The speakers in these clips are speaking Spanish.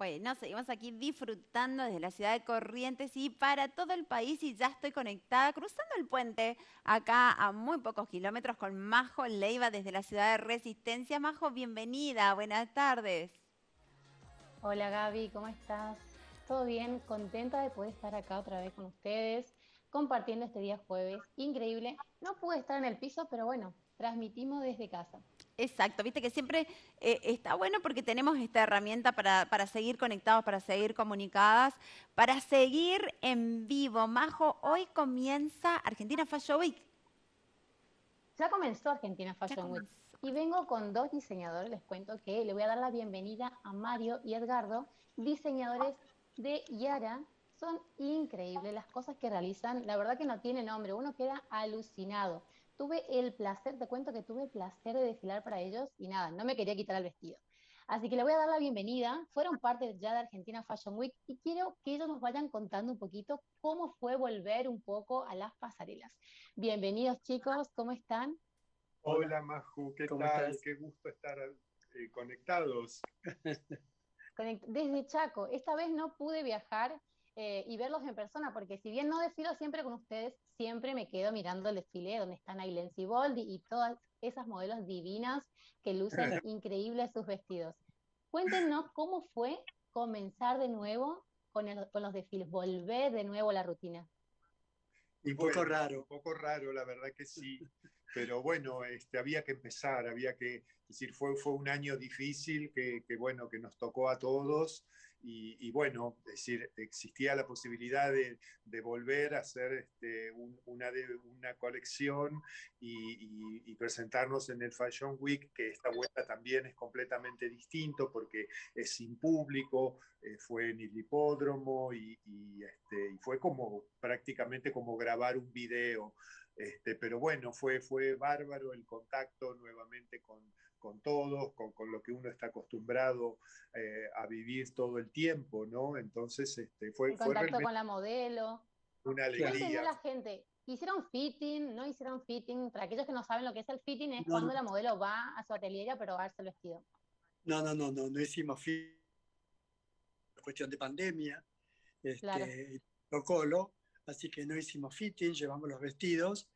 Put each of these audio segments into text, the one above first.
Bueno, seguimos aquí disfrutando desde la ciudad de Corrientes y para todo el país y ya estoy conectada cruzando el puente acá a muy pocos kilómetros con Majo Leiva desde la ciudad de Resistencia. Majo, bienvenida, buenas tardes. Hola Gaby, ¿cómo estás? ¿Todo bien? Contenta de poder estar acá otra vez con ustedes, compartiendo este día jueves. Increíble. No pude estar en el piso, pero bueno, transmitimos desde casa. Exacto, viste que siempre eh, está bueno porque tenemos esta herramienta para, para, seguir conectados, para seguir comunicadas, para seguir en vivo. Majo, hoy comienza Argentina Fashion Week. Ya comenzó Argentina Fashion Week. Y vengo con dos diseñadores, les cuento que le voy a dar la bienvenida a Mario y Edgardo, diseñadores de Yara. Son increíbles las cosas que realizan, la verdad que no tiene nombre, uno queda alucinado tuve el placer, te cuento que tuve el placer de desfilar para ellos y nada, no me quería quitar el vestido. Así que le voy a dar la bienvenida. Fueron parte ya de Argentina Fashion Week y quiero que ellos nos vayan contando un poquito cómo fue volver un poco a las pasarelas. Bienvenidos chicos, ¿cómo están? Hola Maju, ¿qué tal? Qué gusto estar eh, conectados. Desde Chaco, esta vez no pude viajar eh, y verlos en persona, porque si bien no desfilo siempre con ustedes, siempre me quedo mirando el desfile donde están Aileen Siboldi y todas esas modelos divinas que lucen increíbles sus vestidos. Cuéntenos cómo fue comenzar de nuevo con, con los desfiles, volver de nuevo a la rutina. Un poco raro. Un poco raro, la verdad que sí. Pero bueno, este, había que empezar, había que, decir, fue, fue un año difícil que, que bueno, que nos tocó a todos y, bueno, es decir, existía la posibilidad de, volver a hacer este, una, de, una colección y, presentarnos en el Fashion Week, que esta vuelta también es completamente distinto porque es sin público, eh, fue en el hipódromo y, este, y fue como prácticamente como grabar un video. Este, pero bueno, fue, fue bárbaro el contacto nuevamente con, con todos, con, con, lo que uno está acostumbrado eh, a vivir todo el tiempo, ¿no? Entonces, este, fue... El contacto con la modelo. Una alegría. la gente? ¿Hicieron fitting? ¿No hicieron fitting? Para aquellos que no saben lo que es el fitting, es cuando la modelo va a su atelier a probarse el vestido. No, no, no, no, no hicimos fitting. Cuestión de pandemia, este, protocolo, así que no hicimos fitting, llevamos los vestidos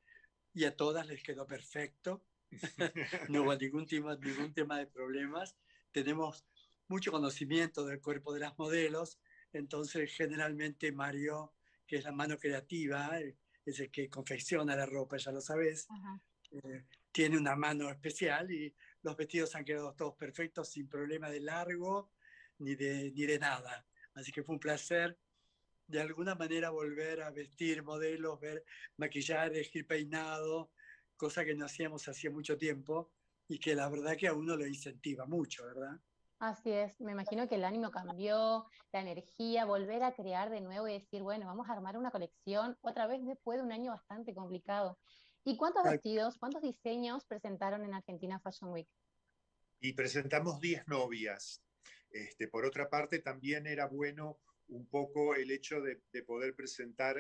y a todas les quedó perfecto no hubo ningún tema, ningún tema de problemas. Tenemos mucho conocimiento del cuerpo de las modelos, entonces generalmente Mario, que es la mano creativa, eh, es el que confecciona la ropa, ya lo sabes, eh, tiene una mano especial y los vestidos han quedado todos perfectos, sin problema de largo ni de, ni de nada. Así que fue un placer de alguna manera volver a vestir modelos, ver maquillaje, ir peinado, cosa que no hacíamos hacía mucho tiempo y que la verdad que a uno lo incentiva mucho, ¿verdad? Así es, me imagino que el ánimo cambió, la energía, volver a crear de nuevo y decir, bueno, vamos a armar una colección otra vez después de un año bastante complicado. ¿Y cuántos vestidos, cuántos diseños presentaron en Argentina Fashion Week? Y presentamos 10 novias. Este, por otra parte, también era bueno un poco el hecho de, poder presentar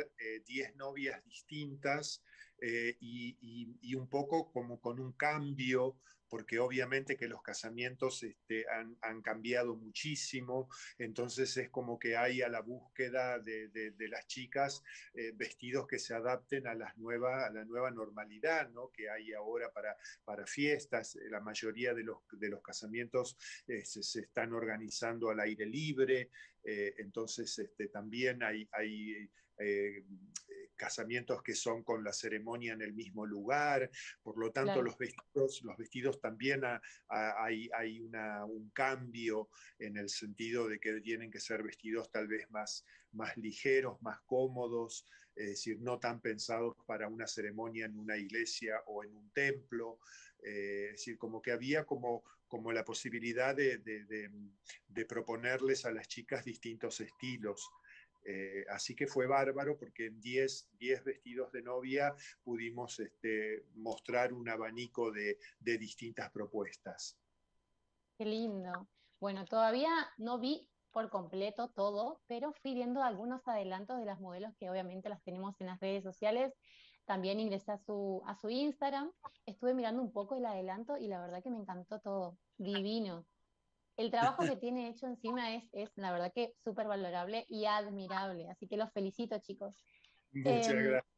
10 eh, novias distintas eh, y, un poco como con un cambio, porque obviamente que los casamientos este, han, cambiado muchísimo, entonces es como que hay a la búsqueda de, las chicas eh, vestidos que se adapten a, las nueva, a la nueva normalidad ¿no? que hay ahora para, para fiestas. La mayoría de los, de los casamientos se, se, están organizando al aire libre, entonces este, también hay... hay eh, casamientos que son con la ceremonia en el mismo lugar, por lo tanto los, vestidos, los vestidos también hay, hay un cambio en el sentido de que tienen que ser vestidos tal vez más, más ligeros, más cómodos, es decir, no tan pensados para una ceremonia en una iglesia o en un templo, eh, es decir, como que había como, como la posibilidad de, de proponerles a las chicas distintos estilos. Eh, así que fue bárbaro porque en 10, vestidos de novia pudimos este, mostrar un abanico de, distintas propuestas. Qué lindo. Bueno, todavía no vi por completo todo, pero fui viendo algunos adelantos de las modelos que obviamente las tenemos en las redes sociales. También ingresé a su, a su Instagram, estuve mirando un poco el adelanto y la verdad que me encantó todo. Divino. El trabajo que tiene hecho encima es, es la verdad que súper valorable y admirable. Así que los felicito, chicos. Muchas em, gracias.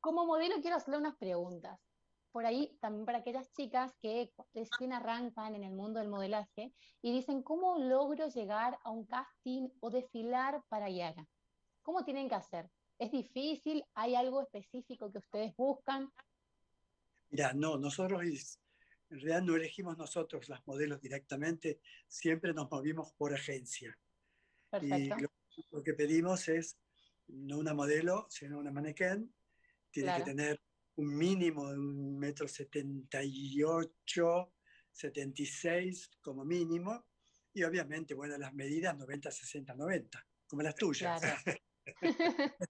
Como modelo quiero hacerle unas preguntas. Por ahí, también para aquellas chicas que recién arrancan en el mundo del modelaje y dicen, ¿cómo logro llegar a un casting o desfilar para Yara? ¿Cómo tienen que hacer? ¿Es difícil? ¿Hay algo específico que ustedes buscan? Mira, no, nosotros en realidad no elegimos nosotros las modelos directamente, siempre nos movimos por agencia. Perfecto. Y lo, que pedimos es no una modelo, sino una mannequin. Tiene que tener un mínimo de un metro setenta y ocho, setenta y seis como mínimo. Y obviamente, bueno, las medidas 90, 60, 90, como las tuyas.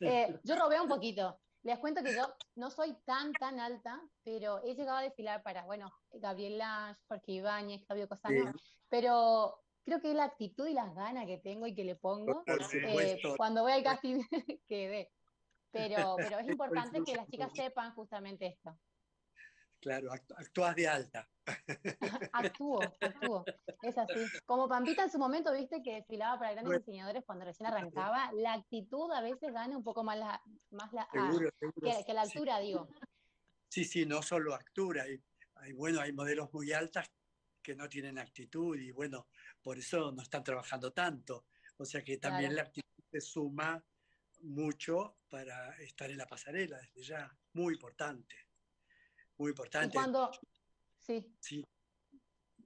Eh, yo robé un poquito. Les cuento que yo no soy tan, tan alta, pero he llegado a desfilar para, bueno, Gabriela, Jorge Ibáñez, Fabio Cosano, pero creo que la actitud y las ganas que tengo y que le pongo, eh, cuando voy al casting, quedé. Pero, pero es importante que las chicas sepan justamente esto. Claro, actúas de alta. actúo, actúo. Es así. Como Pampita en su momento, viste que desfilaba para grandes diseñadores cuando recién arrancaba, la actitud a veces gana un poco más la, más la Que, la altura, digo. Sí, sí, no solo actura. Hay, hay, bueno, hay modelos muy altas que no tienen actitud y bueno, por eso no están trabajando tanto. O sea que también la actitud se suma mucho para estar en la pasarela desde ya. Muy importante. Muy importante. cuando, Sí. Sí.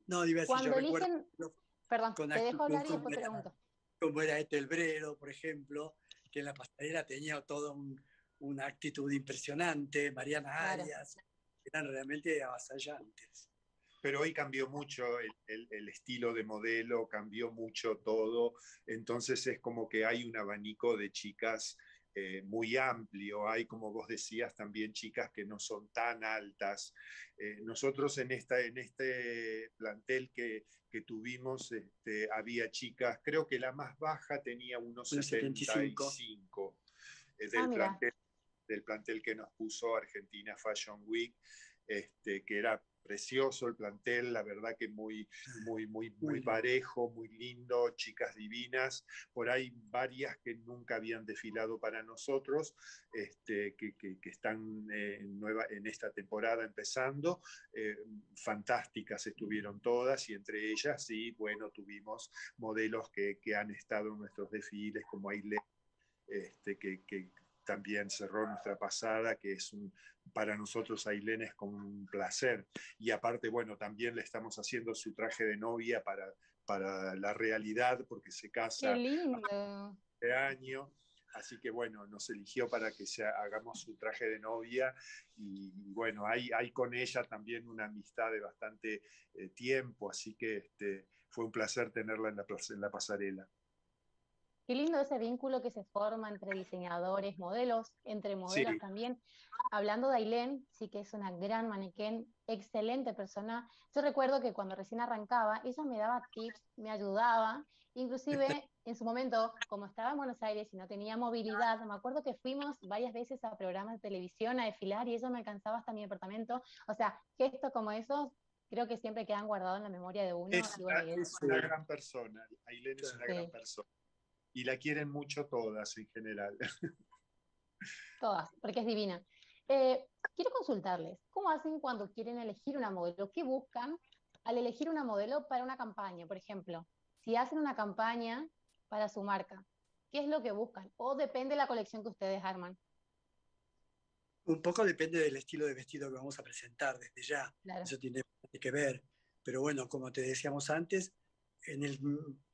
No, iba Cuando eligen... Perdón, te dejo hablar y después te pregunto. Como era este el Brero, por ejemplo, que en la pasarela tenía toda una actitud impresionante, Mariana Arias, eran realmente avasallantes. Pero hoy cambió mucho el, el, estilo de modelo, cambió mucho todo, entonces es como que hay un abanico de chicas eh, muy amplio. Hay, como vos decías, también chicas que no son tan altas. Eh, nosotros en, esta, en este plantel que, que tuvimos este, había chicas, creo que la más baja tenía unos 75, eh, del, ah, plantel, del plantel que nos puso Argentina Fashion Week, este, que era precioso el plantel, la verdad que muy, muy, muy, muy parejo, muy lindo, chicas divinas, por ahí varias que nunca habían desfilado para nosotros, este, que, que, están eh, en, nueva, en esta temporada empezando, eh, fantásticas estuvieron todas y entre ellas, sí, bueno, tuvimos modelos que, que han estado en nuestros desfiles como Aile, este, que, que también cerró nuestra pasada, que es un, para nosotros Ailén es como un placer. Y aparte, bueno, también le estamos haciendo su traje de novia para, para la realidad, porque se casa este año. Así que bueno, nos eligió para que se, hagamos su traje de novia y, bueno, hay, hay con ella también una amistad de bastante eh, tiempo, así que este, fue un placer tenerla en la, en la pasarela. Qué lindo ese vínculo que se forma entre diseñadores, modelos, entre modelos también. Hablando de Ailén, sí que es una gran maniquén, excelente persona. Yo recuerdo que cuando recién arrancaba, ella me daba tips, me ayudaba, inclusive en su momento, como estaba en Buenos Aires y no tenía movilidad, me acuerdo que fuimos varias veces a programas de televisión a desfilar y ella me alcanzaba hasta mi departamento. O sea, gestos como esos creo que siempre quedan guardados en la memoria de uno. Es, una, gran persona, Ailén es una gran persona y la quieren mucho todas en general. Todas, porque es divina. Eh, quiero consultarles, ¿cómo hacen cuando quieren elegir una modelo? ¿Qué buscan al elegir una modelo para una campaña, por ejemplo? Si hacen una campaña para su marca, ¿qué es lo que buscan? ¿O depende de la colección que ustedes arman? Un poco depende del estilo de vestido que vamos a presentar desde ya. Eso tiene que ver. Pero bueno, como te decíamos antes, en el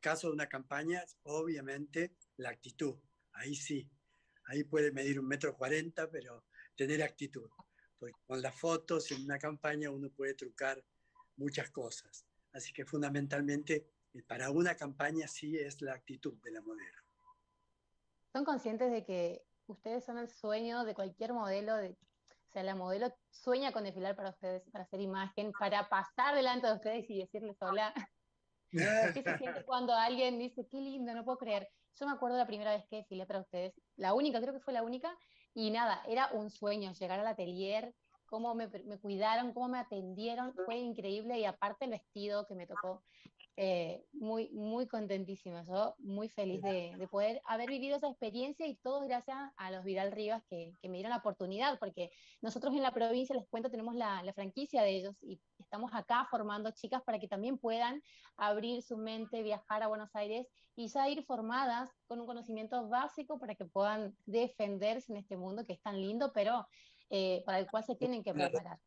caso de una campaña, obviamente la actitud, ahí sí, ahí puede medir un metro cuarenta, pero tener actitud, porque con las fotos en una campaña uno puede trucar muchas cosas. Así que fundamentalmente eh, para una campaña sí es la actitud de la modelo. ¿Son conscientes de que ustedes son el sueño de cualquier modelo? De, o sea, la modelo sueña con desfilar para ustedes, para hacer imagen, para pasar delante de ustedes y decirles hola. ¿Qué se siente cuando alguien dice, qué lindo, no puedo creer? Yo me acuerdo la primera vez que desfilé para ustedes, la única, creo que fue la única, y nada, era un sueño llegar al atelier, cómo me, me, cuidaron, cómo me atendieron, fue increíble y aparte el vestido que me tocó. Eh, muy, muy contentísima, yo muy feliz de, poder haber vivido esa experiencia y todo gracias a los Vidal Rivas que, me dieron la oportunidad, porque nosotros en la provincia, les cuento, tenemos la, franquicia de ellos y estamos acá formando chicas para que también puedan abrir su mente, viajar a Buenos Aires y ya ir formadas con un conocimiento básico para que puedan defenderse en este mundo que es tan lindo, pero eh, para el cual se tienen que preparar.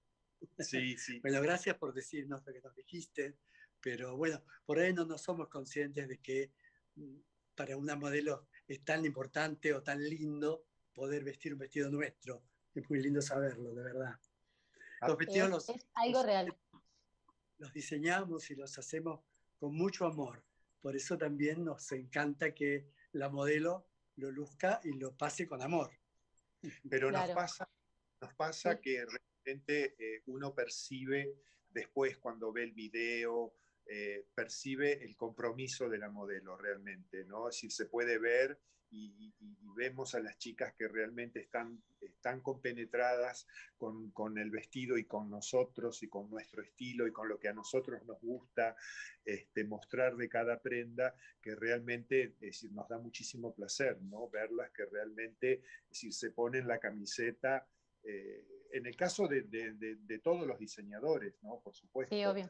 Sí, sí. Bueno, gracias por decirnos lo que nos dijiste pero bueno, por ahí no, nos somos conscientes de que mm, para una modelo es tan importante o tan lindo poder vestir un vestido nuestro. Es muy lindo saberlo, de verdad. Los vestidos los, es algo real. Los diseñamos y los hacemos con mucho amor. Por eso también nos encanta que la modelo lo luzca y lo pase con amor. Pero nos pasa, nos pasa que realmente eh, uno percibe después cuando ve el video eh, percibe el compromiso de la modelo realmente, ¿no? Es se puede ver y, vemos a las chicas que realmente están, están compenetradas con, con, el vestido y con nosotros y con nuestro estilo y con lo que a nosotros nos gusta este, mostrar de cada prenda, que realmente decir, nos da muchísimo placer, ¿no? Verlas que realmente, decir, se ponen la camiseta. Eh, en el caso de, de, de, todos los diseñadores, ¿no? Por supuesto. Sí, obvio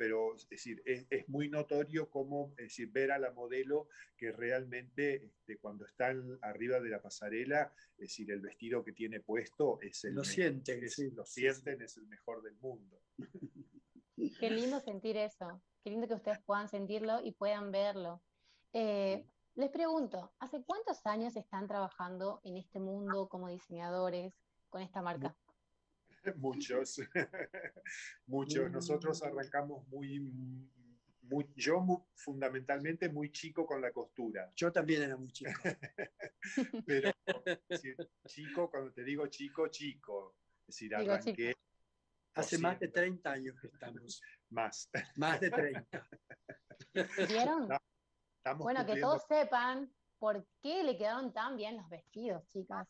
pero es decir, es, muy notorio cómo es decir, ver a la modelo que realmente este, cuando está arriba de la pasarela, es decir, el vestido que tiene puesto es el lo sienten, lo sienten, es el mejor del mundo. Qué lindo sentir eso, qué lindo que ustedes puedan sentirlo y puedan verlo. Eh, les pregunto, ¿hace cuántos años están trabajando en este mundo como diseñadores con esta marca? Muchos, muchos. Nosotros arrancamos muy, muy yo fundamentalmente muy chico con la costura. Yo también era muy chico. Pero chico, cuando te digo chico, chico. Es decir, arranqué. Hace más de 30 años que estamos. Más. Más de 30. ¿Vieron? bueno, que todos sepan por qué le quedaron tan bien los vestidos, chicas.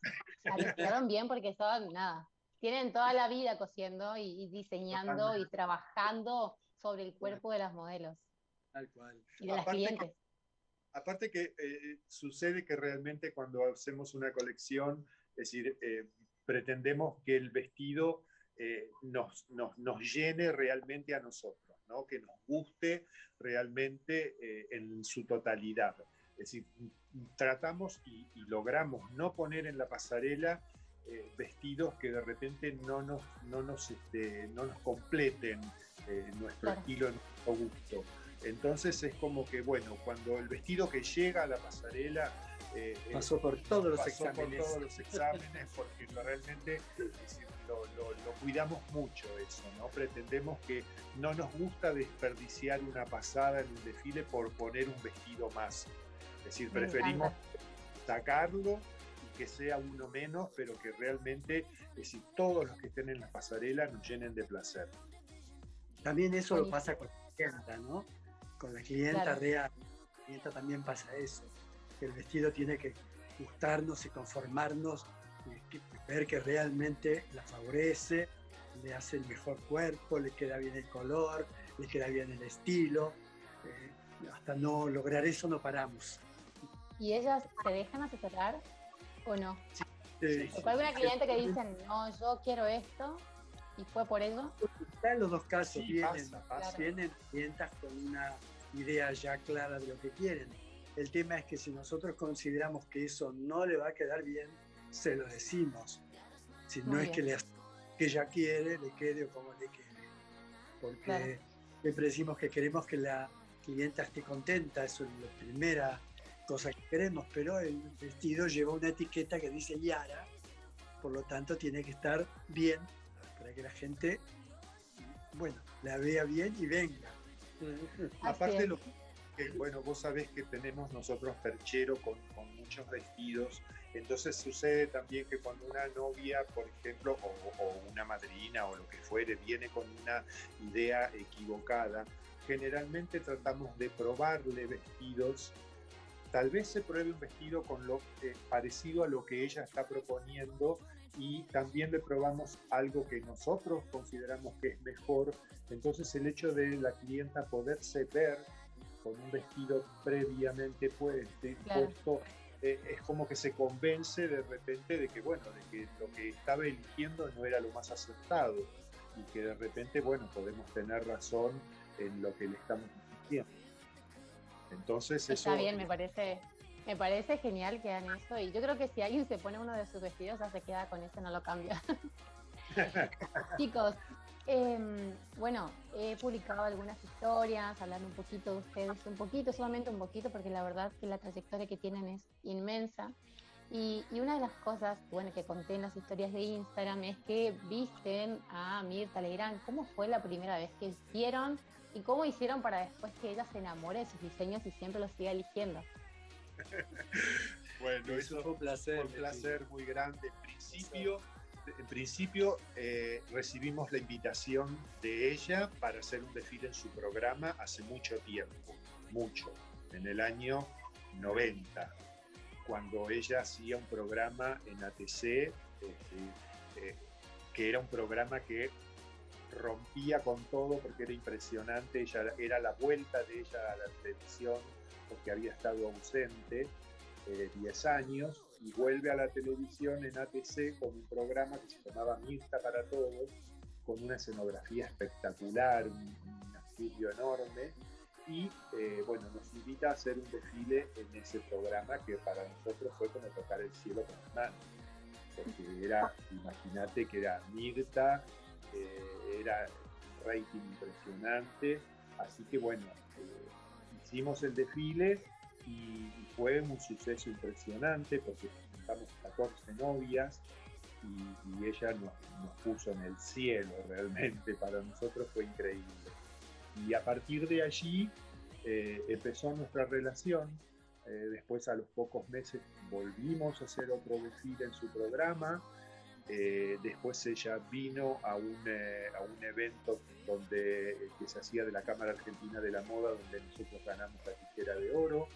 le quedaron bien porque estaban, nada, tienen toda la vida cosiendo y, diseñando y trabajando sobre el cuerpo de las modelos. Tal cual. Y de las clientes. aparte que eh, sucede que realmente cuando hacemos una colección, es decir, eh, pretendemos que el vestido eh, nos, nos, nos, llene realmente a nosotros, ¿no? que nos guste realmente en su totalidad. Es decir, tratamos y, y logramos no poner en la pasarela eh, vestidos que de repente no nos, no nos, este, no nos completen eh, nuestro estilo, nuestro gusto. Entonces es como que, bueno, cuando el vestido que llega a la pasarela... Eh, pasó por todos los exámenes. Por todos los exámenes, porque realmente lo, lo, cuidamos mucho eso, ¿no? Pretendemos que no nos gusta desperdiciar una pasada en un desfile por poner un vestido más. Es decir, preferimos sacarlo que sea uno menos, pero que realmente, es decir, todos los que estén en la pasarela nos llenen de placer. También eso lo pasa con la clienta, ¿no? Con la clienta real. La clienta también pasa eso. Que el vestido tiene que gustarnos y conformarnos, y ver que realmente la favorece, le hace el mejor cuerpo, le queda bien el color, le queda bien el estilo. Eh, hasta no lograr eso no paramos. ¿Y ellas se dejan asesorar o no. Sí, alguna cliente que dicen, no, yo quiero esto y fue por eso? En los dos casos vienen, vienen clientas con una idea ya clara de lo que quieren. El tema es que si nosotros consideramos que eso no le va a quedar bien, se lo decimos. Si no es que, le, que ella quiere, le quede o como le quede. Porque siempre decimos que queremos que la clienta esté contenta, eso es la primera cosa que queremos, pero el vestido lleva una etiqueta que dice Yara, por lo tanto tiene que estar bien para que la gente, bueno, la vea bien y venga. Aparte, lo que, bueno, vos sabés que tenemos nosotros perchero con, con, muchos vestidos, entonces sucede también que cuando una novia, por ejemplo, o, o una madrina o lo que fuere, viene con una idea equivocada, generalmente tratamos de probarle vestidos tal vez se pruebe un vestido con lo, eh, parecido a lo que ella está proponiendo y también le probamos algo que nosotros consideramos que es mejor. Entonces el hecho de la clienta poderse ver con un vestido previamente puesto, eh, es como que se convence de repente de que, bueno, de que lo que estaba eligiendo no era lo más acertado y que de repente, bueno, podemos tener razón en lo que le estamos diciendo. Entonces Está bien, me parece, me parece genial que hagan eso y yo creo que si alguien se pone uno de sus vestidos ya se queda con ese, no lo cambia. Chicos, em, bueno, he publicado algunas historias, hablando un poquito de ustedes, un poquito, solamente un poquito, porque la verdad que la trayectoria que tienen es inmensa. Y, una de las cosas bueno, que conté en las historias de Instagram es que visten a Mirta Legrand. ¿Cómo fue la primera vez que hicieron y cómo hicieron para después que ella se enamore de sus diseños y siempre los siga eligiendo? bueno, eso fue un placer, un placer muy grande. En principio, en principio eh, recibimos la invitación de ella para hacer un desfile en su programa hace mucho tiempo, mucho, en el año 90 cuando ella hacía un programa en ATC, este, eh, que era un programa que rompía con todo porque era impresionante, ella, era la vuelta de ella a la televisión porque había estado ausente 10 eh, años y vuelve a la televisión en ATC con un programa que se llamaba Mirta para Todos, con una escenografía espectacular, un, un enorme y eh, bueno, nos invita a hacer un desfile en ese programa que para nosotros fue como tocar el cielo con las manos, porque era, imagínate que era Mirta, eh, era rating impresionante, así que bueno, eh, hicimos el desfile y, fue un suceso impresionante porque presentamos 14 novias y, ella nos puso en el cielo realmente, para nosotros fue increíble. Y a partir de allí eh, empezó nuestra relación. Eh, después, a los pocos meses, volvimos a hacer otro desfile en su programa. Eh, después ella vino a un, a un evento donde, que se hacía de la Cámara Argentina de la Moda, donde nosotros ganamos la tijera de oro.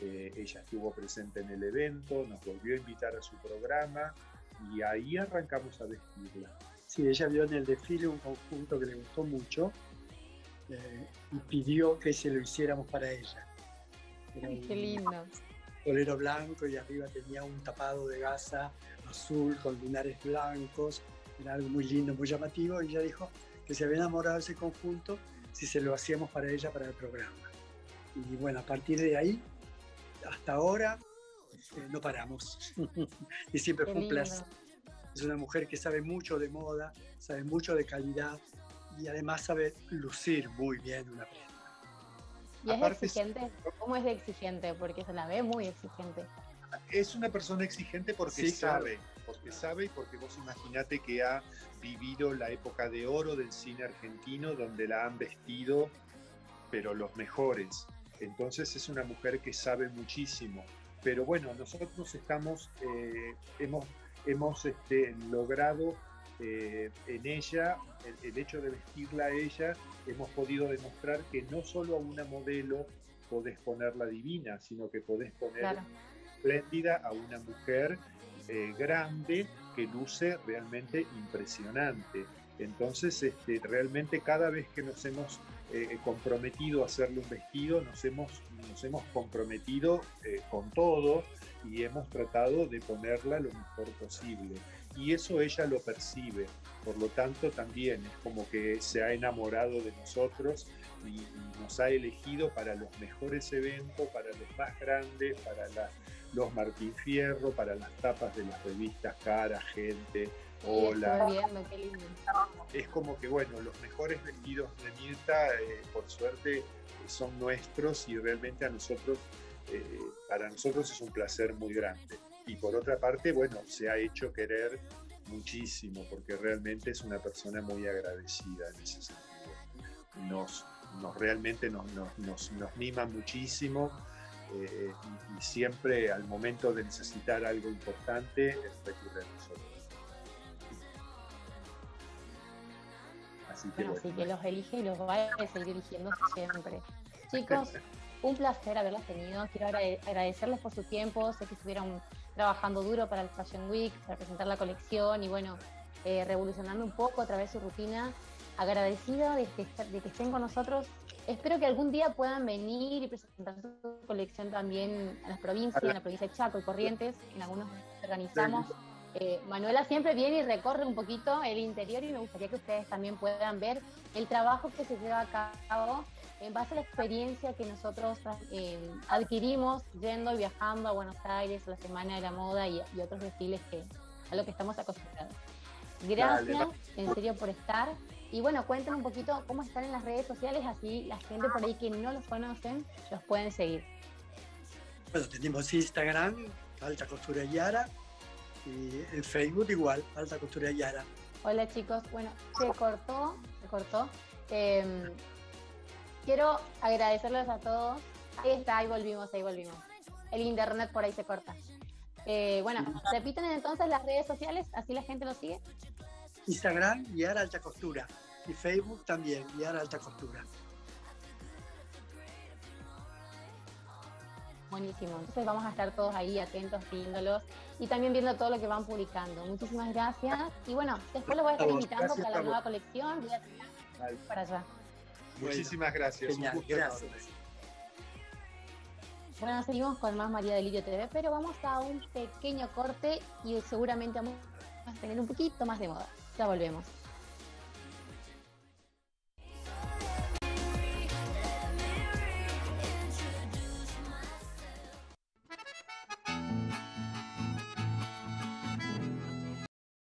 ella estuvo presente en el evento, nos volvió a invitar a su programa y ahí arrancamos a vestirla. Sí, ella vio en el desfile un conjunto que le gustó mucho eh, y pidió que se lo hiciéramos para ella. qué lindo. Bolero blanco y arriba tenía un tapado de gasa azul con lunares blancos, era algo muy lindo, muy llamativo, y ella dijo que se había enamorado de ese conjunto si se lo hacíamos para ella para el programa. Y bueno, a partir de ahí, hasta ahora, eh, no paramos. y siempre fue un placer. Es una mujer que sabe mucho de moda, sabe mucho de calidad, y además sabe lucir muy bien una prenda. ¿Y es exigente? ¿Cómo es de exigente? Porque se la ve muy exigente. Es una persona exigente porque sabe, porque sabe y porque vos imaginate que ha vivido la época de oro del cine argentino donde la han vestido, pero los mejores. Entonces es una mujer que sabe muchísimo. Pero bueno, nosotros estamos, eh, hemos, hemos este, logrado eh, en ella, el, hecho de vestirla a ella, hemos podido demostrar que no solo a una modelo podés ponerla divina, sino que podés poner espléndida a una mujer eh, grande que luce realmente impresionante. Entonces, este, realmente cada vez que nos hemos eh, comprometido a hacerle un vestido, nos hemos, nos hemos comprometido con todo y hemos tratado de ponerla lo mejor posible y eso ella lo percibe. Por lo tanto, también es como que se ha enamorado de nosotros y, nos ha elegido para los mejores eventos, para los más grandes, para los Martín Fierro, para las tapas de las revistas Cara, Gente, Hola. Es como que, bueno, los mejores vestidos de Mirta, eh, por suerte, son nuestros y realmente a nosotros, eh, para nosotros es un placer muy grande y por otra parte, bueno, se ha hecho querer muchísimo porque realmente es una persona muy agradecida en ese sentido. Nos, nos realmente nos, nos, nos, mima muchísimo eh, y, siempre al momento de necesitar algo importante recurre a nosotros. Así que, Así que los elige y los va a seguir eligiendo siempre. Chicos, un placer haberlas tenido. Quiero agradecerles por su tiempo. Sé que estuvieron trabajando duro para el Fashion Week, para presentar la colección y bueno, eh, revolucionando un poco a través de su rutina. Agradecida de que, de que estén con nosotros. Espero que algún día puedan venir y presentar su colección también en las provincias, en la provincia de Chaco y Corrientes, en algunos organizamos. Eh, Manuela siempre viene y recorre un poquito el interior y me gustaría que ustedes también puedan ver el trabajo que se lleva a cabo en base a la experiencia que nosotros eh, adquirimos yendo y viajando a Buenos Aires, la Semana de la Moda y, otros desfiles que, a lo que estamos acostumbrados. Gracias, en serio, por estar. Y bueno, cuéntenos un poquito cómo están en las redes sociales, así la gente por ahí que no los conocen los pueden seguir. Bueno, tenemos Instagram, Alta Costura Yara, y en Facebook igual, Alta Costura Yara. Hola chicos, bueno, se cortó, se cortó. Em, quiero agradecerles a todos. Ahí está, ahí volvimos, ahí volvimos. El internet por ahí se corta. Eh, bueno, repiten entonces las redes sociales, así la gente lo sigue. Instagram, Yara Alta Costura. Y Facebook también, Yara Alta Costura. Buenísimo. Entonces vamos a estar todos ahí atentos, viéndolos y también viendo todo lo que van publicando. Muchísimas gracias. Y bueno, después los voy a estar invitando para la nueva colección. Voy a para allá. Muchísimas gracias. gracias. Bueno, seguimos con más María Delirio TV, pero vamos a un pequeño corte y seguramente vamos a tener un poquito más de moda. Ya volvemos.